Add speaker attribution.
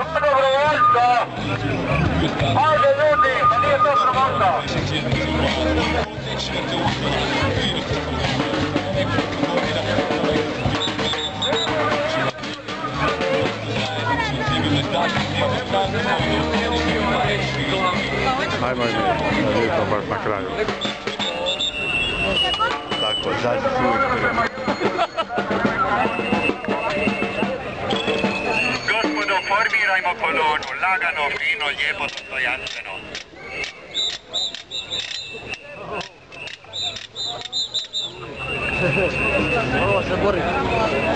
Speaker 1: Dobrovoljstvo! Ajde ljudi, pa nije to sramota!
Speaker 2: Ajmo, je to baš na kraju. Tako, zadnji uvijek prvi.
Speaker 1: formirajmo kolonu, lagano, fino, lijepo, stojanstveno. Ovo se borimo.